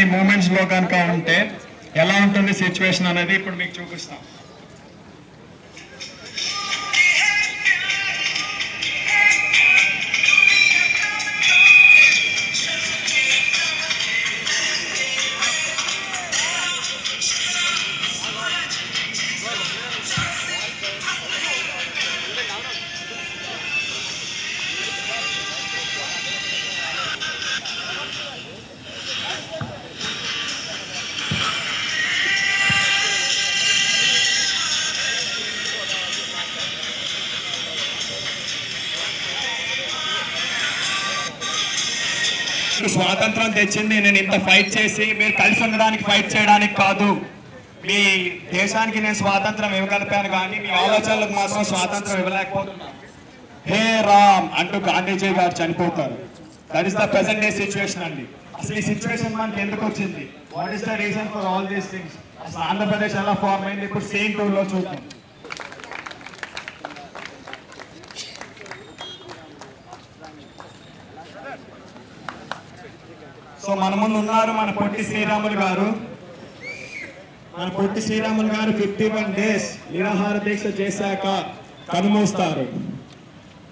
ఈ మూమెంట్స్లో కనుక ఉంటే ఎలా ఉంటుంది సిచ్యువేషన్ అనేది ఇప్పుడు మీకు చూపిస్తాం. స్వాతంత్రం తెచ్చింది నేను ఇంత ఫైట్ చేసి మీరు కలిసి ఉండడానికి ఫైట్ చేయడానికి కాదు. మీ దేశానికి నేను స్వాతంత్రం ఇవ్వగలిపాను కానీ మీ ఆలోచనలకు మాత్రం స్వాతంత్రం ఇవ్వలేకపోతున్నాను. హే రామ్ అంటూ గాంధీజీ గారు చనిపోతారు. That is the present day situation అండి. అసలు ఈ సిచ్యువేషన్ మనకి ఎందుకు వచ్చింది? What is the reason for all these things అసలు ఆంధ్రప్రదేశ్ ఎలా ఫార్మ్ అయింది? ఇప్పుడు సేమ్ టూర్లో చూద్దాం. సో మన ముందు ఉన్నారు మన పొట్టి శ్రీరాములు గారు. మన పొట్టి శ్రీరాములు గారు ఫిఫ్టీ వన్ డేస్ నిరాహార దీక్ష చేశాక కనుమూస్తారు.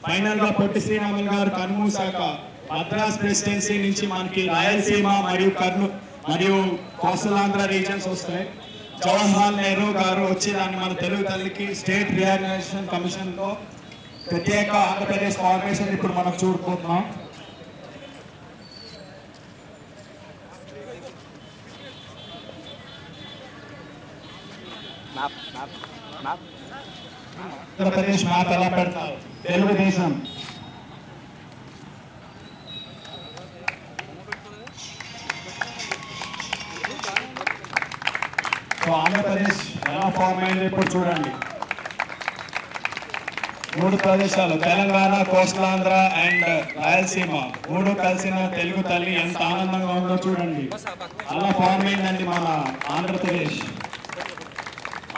ఫైనల్గా పొట్టి శ్రీరాములు గారు కనుమూశాక మద్రాస్ ప్రెసిడెన్సీ నుంచి మనకి రాయలసీమ మరియు కర్నూ మరియు కోసలాంధ్ర రీజన్స్ వస్తాయి. జవహర్లాల్ నెహ్రూ గారు వచ్చి దాన్ని మన తెలుగు తల్లికి స్టేట్ రియాగ్నైజేషన్ కమిషన్లో ప్రత్యేక ఆంధ్రప్రదేశ్ కార్పొరేషన్ ఇప్పుడు మనం చూడుకుంటున్నాం ఆంధ్రప్రదేశ్ మ్యాప్ ఎలా పెడతారు తెలుగుదేశం. ఆంధ్రప్రదేశ్ ఎలా ఫామ్ అయింది ఇప్పుడు చూడండి. మూడు ప్రదేశాలు తెలంగాణ కోస్టలాంధ్ర అండ్ రాయలసీమ. మూడు కలిసిన తెలుగు తల్లి ఎంత ఆనందంగా ఉందో చూడండి. అలా ఫామ్ అయిందండి మన ఆంధ్రప్రదేశ్.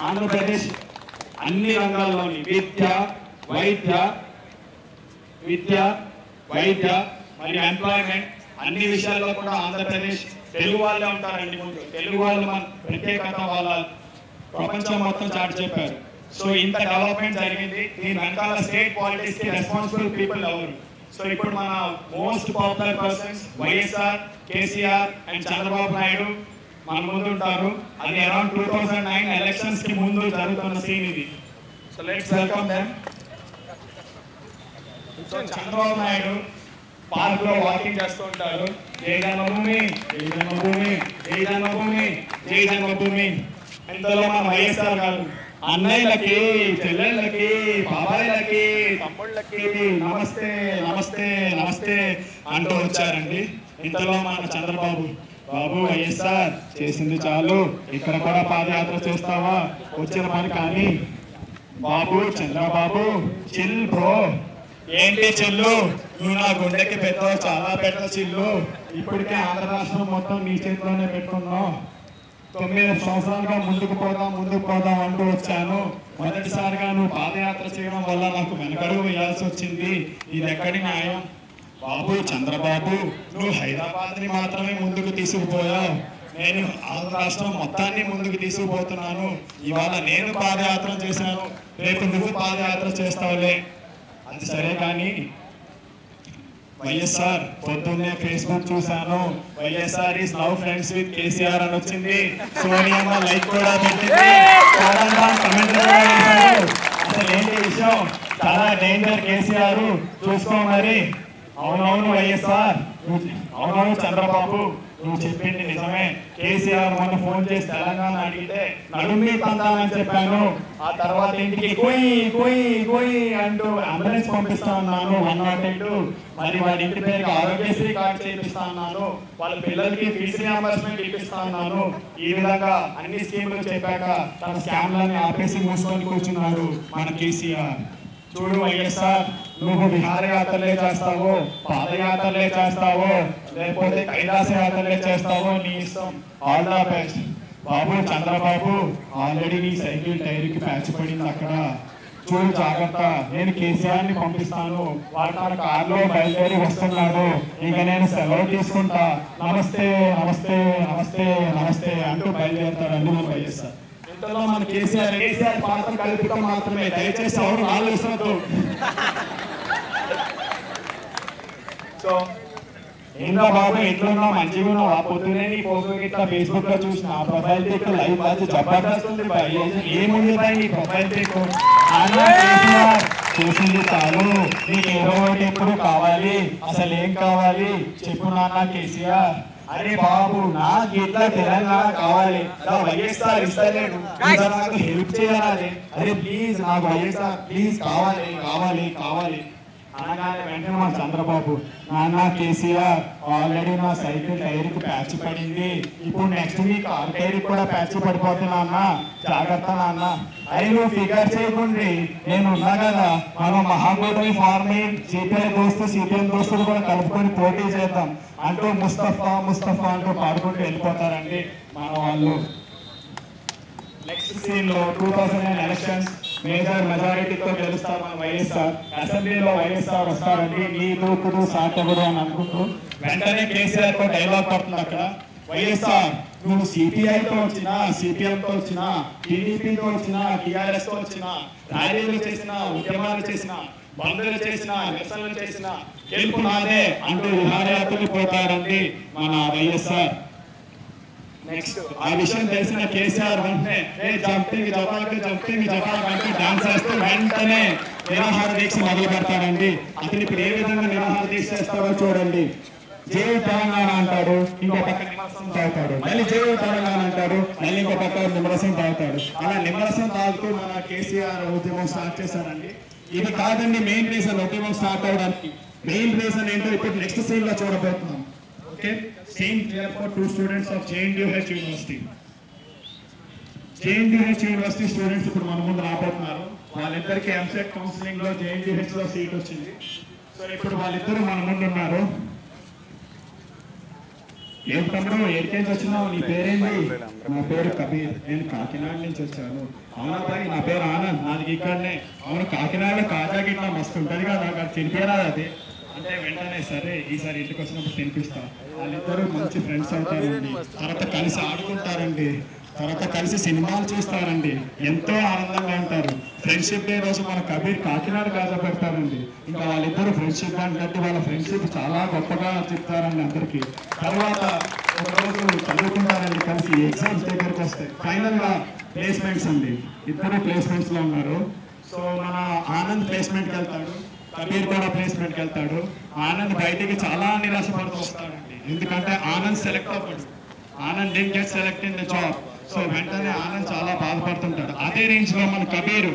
ఆంధ్రప్రదేశ్ అన్ని రంగాల్లోని విద్య వైద్య విద్య వైద్య మరియు ఎంప్లాయ్మెంట్ అన్ని విషయాల్లో కూడా ఆంధ్రప్రదేశ్ తెలుగు వాళ్ళే ఉంటారండి ముందు. తెలుగు వాళ్ళు మన ప్రత్యేకత వాళ్ళ ప్రపంచం మొత్తం చాటి చెప్పారు. సో ఇంత డెవలప్మెంట్ జరిగింది. దీని వెనకాల స్టేట్ పాలిటిక్స్కి రెస్పాన్సిబుల్ పీపుల్ ఎవరు? సో ఇప్పుడు మన most popular persons YSR KCR and Chandrababu Naidu మన ముందు ఉంటారు. అది అరౌండ్ టూ థౌసండ్ నైన్ ఎలక్షన్స్కి ముందు జరుగుతున్న సీన్ ఇది. So let's welcome them so Chandrababu Naidu పార్క్లో వాకింగ్ చేస్తూ ఉంటారు జై జన్మభూమి జై జన్మభూమి జై జన్మభూమి జై జన్మభూమి. ఇంతలో మన వైఎస్ఆర్ గారు? అన్నయ్యలకి చెల్లెళ్ళకి బాబాయిలకి తమ్ముళ్ళకి నమస్తే నమస్తే నమస్తే అంటూ వచ్చారండి. ఇంతలో మన చంద్రబాబు బాబు వైఎస్ఆర్ చేసింది చాలు. ఇక్కడ కూడా పాదయాత్ర చేస్తావా? వచ్చిన పని కానీ. బాబు చంద్రబాబు చిల్ బ్రో. ఏంటి చెల్లు? నువ్వు నా గుండెకి పెద్ద చాలా పెద్ద చిల్లు. ఇప్పటికే ఆంధ్ర రాష్ట్రం మొత్తం నీ చేతిలోనే పెట్టుకున్నావు తొమ్మిది సంవత్సరాలుగా ముందుకు పోదాం ముందుకు పోదాం అంటూ వచ్చాను. మొదటిసారిగా నువ్వు పాదయాత్ర చేయడం వల్ల నాకు వెనకడుగు వేయాల్సి వచ్చింది. ఇది ఎక్కడి న్యాయం? బాబు చంద్రబాబు నువ్వు హైదరాబాద్ని మాత్రమే ముందుకు తీసుకుపోయావు. నేను ఆంధ్ర రాష్ట్రం మొత్తాన్ని ముందుకు తీసుకుపోతున్నాను. ఇవాళ నేను పాదయాత్ర చేశాను. రేపు నువ్వు పాదయాత్ర చేస్తావులే. అది సరే కానీ వైఎస్ఆర్ పొద్దున్నే ఫేస్బుక్ చూశాను. YSR is now friends with KCR అని వచ్చింది. సోనియా లైక్ కూడా పెట్టింది. కమెంట్ కూడా అసలు ఏంటి విషయం? చాలా డేంజర్ కేసీఆర్. చూసుకో మరి. అవునవును వైఎస్ఆర్ అవునవును చంద్రబాబు. నువ్వు చెప్పింది నిజమే. కేసీఆర్ మొన్న ఫోన్ చేసి తెలంగాణ అడిగితే నడుమి తందానని చెప్పాను. ఆ తర్వాత ఇంటికి కోయి కోయి కోయి అంటూ అంబులెన్స్ పంపిస్తా ఉన్నాను. వన్ నాట్ ఎయిట్ మరి వాడి ఇంటి పేరుకి ఆరోగ్యశ్రీ కార్డు చేపిస్తా ఉన్నాను. వాళ్ళ పిల్లలకి ఫీజు రియంబర్స్మెంట్ ఇప్పిస్తా ఉన్నాను. ఈ విధంగా అన్ని స్కీములు చెప్పాక తన స్కామ్లని ఆపేసి మూసుకొని కూర్చున్నారు మన కేసీఆర్. చూడు వైఎస్ఆర్ నువ్వు విహారయాత్రలే చేస్తావో పాదయాత్రలే చేస్తావో లేకపోతే కైలాస యాత్రలే చేస్తావో నీ ఇష్టం. ఆల్ ద బెస్ట్ బాబు చంద్రబాబు ఆల్రెడీ నీ సైకిల్ టైర్కి ప్యాచ్ పడింది అక్కడ. చూడు జాగ్రత్త. నేను కేసీఆర్ని పంపిస్తాను. వాడు తన కారులో బయలుదేరి వస్తున్నాడు. ఇంకా నేను సెలవు తీసుకుంటా. నమస్తే నమస్తే నమస్తే బయలుదేరుతాడండి మన వైఎస్ఆర్. ఇంతలో మన కేసీఆర్ కేసీఆర్ పాత్ర కల్పితం మాత్రమే. దయచేసి ఎవరు ఆలోచనతో సో బాబు ఎట్లున్నా మంచిగా ఉన్నావు పొద్దునే నీ ఫోటో ఇట్లా ఫేస్బుక్లో చూసిన ప్రొఫైల్ పిక్ లైవ్ వచ్చి జబర్దస్త్ ఉంది ఏముంది నీ ప్రొఫైల్ పిక్ చూసింది చాలు. నీకు ఏదో ఒకటి ఎప్పుడు కావాలి? అసలు ఏం కావాలి? చెప్పు నాన్న కేసీఆర్. అరే బాబు నాకు ఇట్లా తెలంగాణ కావాలి. నా వైఎస్ఆర్ ఇస్తలేడు. నాకు హెల్ప్ చేయాలి. అరే ప్లీజ్ నాకు వైఎస్ఆర్ ప్లీజ్ కావాలి కావాలి కావాలి. అనగానే వెంటనే మా చంద్రబాబు నాన్న కేసీఆర్ ఆల్రెడీ నా సైకిల్ టైర్కి ప్యాచ్ పడింది. ఇప్పుడు నెక్స్ట్ వీక్ కార్ టైర్ కూడా ప్యాచ్ పడిపోతుంది నాన్న. జాగ్రత్త నాన్న. అరే నువ్వు ఫిగర్ చేయకుండి నేను ఉన్నా కదా. మనం మహాకూటమి ఫార్మింగ్ సిపిఐ దోస్తు సిపిఎం దోస్తులు కూడా కలుపుకొని పోటీ చేద్దాం. అంటూ ముస్తఫా ముస్తఫా అంటూ పాడుకుంటూ వెళ్ళిపోతారండి మన వాళ్ళు. నెక్స్ట్ సీన్లో two thousand nine elections major మెజారిటీతో గెలుస్తారు వైఎస్ఆర్? అసెంబ్లీలో వైఎస్ఆర్ వస్తారండి నీ దూకుడు సాటగుడు అని అనుకుంటూ వెంటనే కేసీఆర్తో డైలాగ్ పడుతుంది అక్కడ. వైఎస్ఆర్ నువ్వు సిపిఐతో వచ్చినా సిపిఎంతో వచ్చినా టీడీపీతో వచ్చినా టిఆర్ఎస్తో వచ్చినా ర్యాలీలు చేసినా ఉద్యమాలు చేసినా బంధులు చేసిన నిరసనలు చేసిన గెలుపు నాదే అంటూ విహారయాత్రలు పోతారండి మన వైఎస్ఆర్. నెక్స్ట్ ఆ విషయం తెలిసిన కేసీఆర్ వెంటనే ఏ జంపింగ్ జపాక్ జంపింగ్ జపాక్ అంటూ డాన్స్ చేస్తూ వెంటనే నిరాహార దీక్ష మొదలు పెడతాడండి. అతను ఇప్పుడు ఏ విధంగా నిరాహార దీక్ష చేస్తాడో చూడండి. జై తెలంగాణ అంటాడు ఇంకో పక్క నిమ్మరసం తాగుతాడు. మళ్ళీ జై తెలంగాణ అంటాడు మళ్ళీ ఇంకో పక్క నిమ్మరసం తాగుతాడు. అలా నిమ్మరసం తాగుతూ మన కేసీఆర్ ఉద్యమం స్టార్ట్ చేశారండి. ఇది కాదండి మెయిన్ రీజన్ ఉద్యమం స్టార్ట్ అవడానికి మెయిన్ రీజన్ ఏంటో ఇప్పుడు నెక్స్ట్ సీన్లో చూడబోతున్నాం. Okay? Same clear for two students of JNDUH university JNDUH University. Students ఇప్పుడు మన ముందు రాబోతున్నారు. వాళ్ళిద్దరికి ఎంసెట్ కౌన్సిలింగ్లో జేఎన్యూహెచ్లో సీట్ వచ్చింది. సో ఇప్పుడు వాళ్ళిద్దరు మన ముందు ఉన్నారు. ఏం తమ్ముడు నుంచి వచ్చినావు? నీ పేరేంటి నా పేరు కబీర్. నేను కాకినాడ నుంచి వచ్చాను. అవునా భాయ్ నా పేరు ఆనంద్. నాది ఇక్కడనే. అవును కాకినాడలో కాజా గిట్లా మస్తు ఉంటుంది కదా అక్కడ తినిపేరా అది. అంటే వెంటనే సరే ఈసారి ఇంటికి వచ్చినప్పుడు తినిపిస్తా. వాళ్ళిద్దరూ మంచి ఫ్రెండ్స్ అవుతారండి. తర్వాత కలిసి ఆడుకుంటారండి. తర్వాత కలిసి సినిమాలు చూస్తారండి. ఎంతో ఆనందంగా ఉంటారు. ఫ్రెండ్షిప్ డే రోజు మన కబీర్ కాకినాడ కాజా పెడతారండి. ఇంకా వాళ్ళిద్దరు ఫ్రెండ్షిప్ అంటే వాళ్ళ ఫ్రెండ్షిప్ చాలా గొప్పగా చెప్తారండి అందరికి. తర్వాత ఒకరోజు చదువుకుంటారండి కలిసి ఎగ్జామ్స్ దగ్గరకు వస్తాయి ఫైనల్గా ప్లేస్మెంట్స్ అండి. ఇద్దరు ప్లేస్మెంట్స్లో ఉన్నారు. సో మన ఆనంద్ ప్లేస్మెంట్కి వెళ్తాడు. కబీర్ కూడా ప్లేస్మెంట్కి వెళ్తాడు. ఆనంద్ బయటికి చాలా నిరాశపడుతూ వస్తాడండి. ఎందుకంటే Anand select అవ్వడు. Anand didn't get select in the job so వెంటనే ఆనంద్ చాలా బాధపడుతుంటాడు. అదే రేంజ్లో మన కబీర్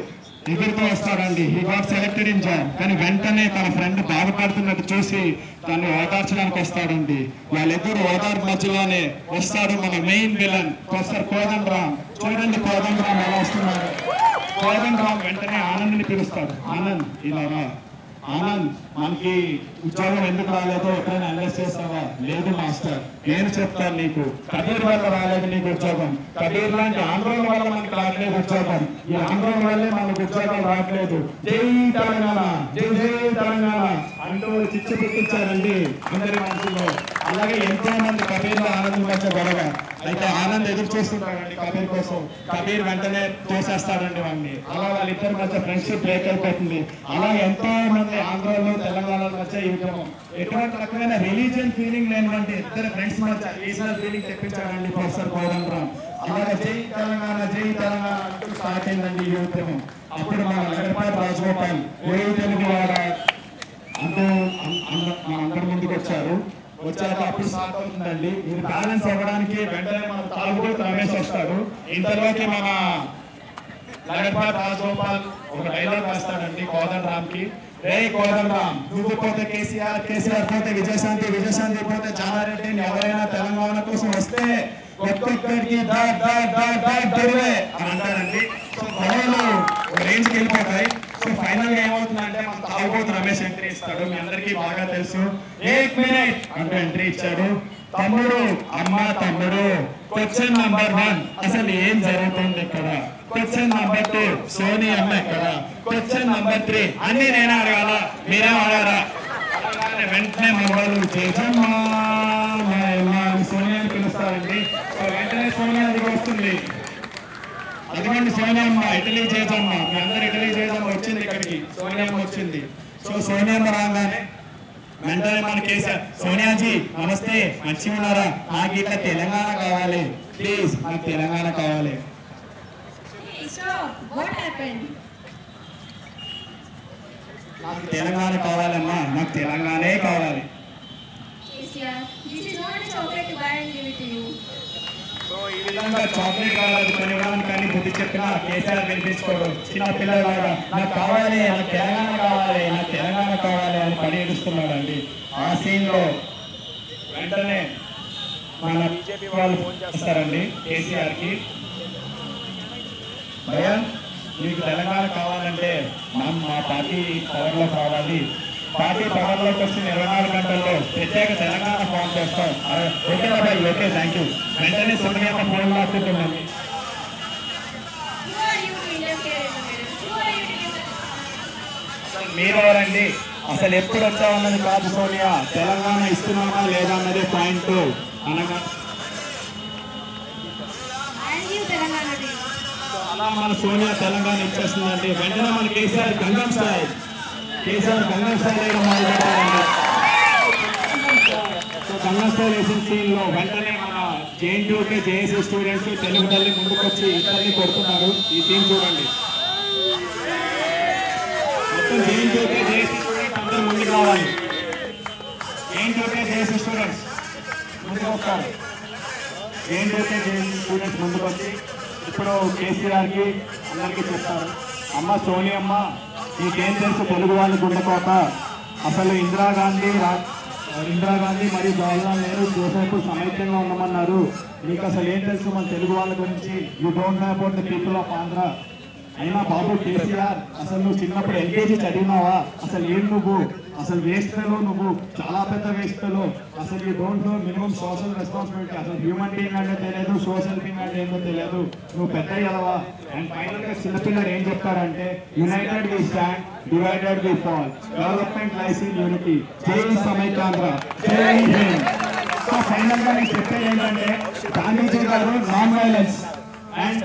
ఎగురుతూ వస్తాడండి. He got selected in job కానీ వెంటనే తన ఫ్రెండ్ బాధపడుతున్నట్టు చూసి తను ఓదార్చడానికి వస్తాడండి. వాళ్ళిద్దరు ఓదార్ మధ్యలోనే వస్తాడు మన main villain professor Kodand Ram చూడండి కోదండ్ రామ్ ఎలా వస్తున్నాడు. కోదండ్ రామ్ వెంటనే ఆనంద్ని పిలుస్తాడు. ఆనంద్ ఇలా రా. ఆనంద్ మనకి ఉద్యోగం ఎందుకు రాలేదో ఎప్పుడైనా అనలైజ్ చేస్తావా లేదు మాస్టర్. నేను చెప్తాను నీకు. కబీర్ వల్ల రాలేదు నీకు ఉద్యోగం. కబీర్ లాంటి ఆంధ్రోల వల్ల మనకి రావట్లేదు ఉద్యోగం. ఈ ఆంధ్రోల వల్లే మనకు ఉద్యోగం రావట్లేదు. జై తెలంగాణ. జై జై తెలంగాణ. అంటూ చిచ్చు పుట్టించారండి అందరి మనసులో. అలాగే ఎంతో మంది కబీర్ ఆనందం మధ్య గొడవ. అయితే ఆనంద్ ఎదురు చూస్తుంటాడండి కబీర్ కోసం. కబీర్ వెంటనే చేసేస్తాడండి వాడిని అలా వాళ్ళిద్దరి మధ్య ఫ్రెండ్షిప్ బ్రేక్ అయిపోతుంది. అలా ఎంతో మంది ఆంధ్రాలో తెలంగాణలో మధ్య ఈ ఉద్యమం ఎటువంటి రకమైన రిలీజియన్ ఫీలింగ్ లేనివంటి ఇద్దరు ఫ్రెండ్స్ మధ్య రీజనల్ ఫీలింగ్ తెప్పించాడండి ప్రొఫెసర్ కోదండ్ రామ్ అలాగే జై తెలంగాణ జై తెలంగాణ అంటూ స్టార్ట్ అయిందండి ఈ ఉద్యమం అప్పుడు మన లగడపాటి రాజగోపాల్ ఏ తెలుగు వాడ అంటూ అం- అంద- మన అందరి ముందుకు వచ్చారు వచ్చాక అప్పుడు స్టార్ట్ అవుతుందండి ఇది బ్యాలెన్స్ అవ్వడానికి వెంటనే మన తాగుబోతు రమేష్ వస్తాడు. ఇంతలోకి మన లగడపాటి రాజగోపాల్ ఒక డైలాగ్ వేస్తాడండి కోదండ రామ్కి రే కోదండ రామ్ నువ్వు పోతే కేసీఆర్ కేసీఆర్ పోతే విజయశాంతి విజయశాంతి పోతే జానారెడ్డి ఎవరైనా తెలంగాణ కోసం వస్తే ఒక్కొక్కరికి డాట్ డాట్ డాట్ డాట్ అని అంటారండి. సో గొడవలు రేంజ్ వెళ్ళిపోతాయి. సో ఫైనల్గా ఏమవుతుందంటే మన తాగుబోతు రమేష్ ఎంట్రీ ఇస్తాడు. మీ అందరికీ బాగా తెలుసు. ఏక్ మినిట్ అంటూ ఎంట్రీ ఇచ్చాడు. తమ్ముడు అమ్మ తమ్ముడు క్వశ్చన్ నంబర్ వన్ అసలు ఏం జరుగుతుంది ఇక్కడ? క్వశ్చన్ నంబర్ టూ సోనీ అమ్మ ఇక్కడ క్వశ్చన్ నంబర్ త్రీ అన్ని నేనే అడగాల? మీరే అడగారా? వెంటనే మన వాళ్ళు జయజమ్మా మా- మా సోనియాని పిలుస్తారండి సో వెంటనే సోనియా అది వస్తుంది అదిగోండి సోనియమ్మ ఇటలీ చేసమ్మ మీ అందరు ఇటలీ చేసమ్మ వచ్చింది ఇక్కడికి. సోనియమ్మ వచ్చింది. సో సోనియమ్మ రాగానే వెంటనే మన కేసీఆర్ సోనియాజీ నమస్తే మంచిగా ఉన్నారా? నాకు ఇట్లా తెలంగాణ కావాలి. ప్లీజ్ నాకు తెలంగాణ కావాలి? నాకు తెలంగాణ కావాలమ్మా. నాకు తెలంగాణే కావాలి. this is not a chocolate to buy and give it to you. So ఈ విధంగా చాక్లెట్ కావాలి కానీ బుద్ధి చెప్పినా కేసీఆర్ వినిపించుకోడు చిన్న పిల్లలాగా నాకు కావాలి నాకు తెలంగాణ కావాలి నాకు తెలంగాణ కావాలి అని పని ఏడుస్తున్నాడండి ఆ సీన్లో వెంటనే మన బీజేపీ వాళ్ళు ఫోన్ చేస్తారండి కేసీఆర్కి మీకు తెలంగాణ కావాలంటే మనం మా పార్టీ పవర్లో కావాలి పార్టీ పవర్లోకి వచ్చిన ఇరవై నాలుగు గంటల్లో ప్రత్యేక తెలంగాణ ఫోన్ చేస్తాం. ఓకే బాబాయ్ ఓకే థ్యాంక్ యూ వెంటనే సోనియా ఫోన్ లాక్కుంటున్నాను Who are అసలు మీరెవరండి? అసలు ఎప్పుడు వచ్చామన్నది కాదు సోనియా. తెలంగాణ ఇస్తున్నామా లేదా అన్నది పాయింట్ అనగా అలా మన సోనియా తెలంగాణ ఇచ్చేస్తుందండి. వెంటనే మన కేసీఆర్ గంగం సాయి. కేసీఆర్ గంగా స్టైల్ వేయడం మొదలుపెట్టారండి సో గంగా స్టైల్ వేసిన సీన్లో వెంటనే మన జేఎన్టీయూకే జేఏసీ స్టూడెంట్స్ తెలుగు తల్లి ముందుకొచ్చి ఇద్దరిని కొడుతున్నారు ఈ సీన్ చూడండి మొత్తం జేఎన్టీయూకే జేఏసీ స్టూడెంట్స్ అందరూ ముందుకు రావాలి జేఎన్టీయూకే జేఏసీ స్టూడెంట్స్ ముందుకు వస్తారు ఏంటంటే స్టూడెంట్స్ ముందుకు వచ్చి ఇప్పుడు కేసీఆర్కి అందరికీ చెప్తారు అమ్మ సోనియమ్మ నీకేం తెలుసు తెలుగు వాళ్ళ గుండెకోట అసలు ఇందిరాగాంధీ ఇందిరాగాంధీ మరియు జవహర్లాల్ నెహ్రూ దేశపు సమైక్యంగా ఉండమన్నారు. మీకు అసలు ఏం తెలుసు మన తెలుగు వాళ్ళ గురించి? You don't know about the people of Andhra అయినా బాబు కేసీఆర్ అసలు నువ్వు చిన్నప్పుడు ఎల్కేజీ చదివినావా? అసలు ఏం నువ్వు? అసలు వేస్తలో నువ్వు. చాలా పెద్ద వేస్తలో అసలు ఈ don't know minimum social responsibility అసలు హ్యూమన్ బీయింగ్ అంటే తెలియదు సోషల్ బీయింగ్ అంటే ఏంటో తెలియదు. నువ్వు పెద్ద ఎదవా అండ్ ఫైనల్గా చిన్నపిల్లడు ఏం చెప్తారంటే united we stand divided we fall development lies in unity జై సమైకాంధ్ర. జై హింద్. సో ఫైనల్గా నేను చెప్పేది ఏంటంటే గాంధీజీ గారు నాన్ వైలెన్స్ అండ్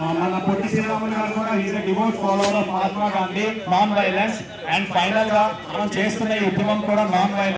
మన పొట్టి శ్రీరాములు గారు కూడా is devout follower of Mahatma Gandhi non violence and ఫైనల్గా మనం చేస్తున్న ఈ ఉద్యమం కూడా నాన్ వైలెన్స్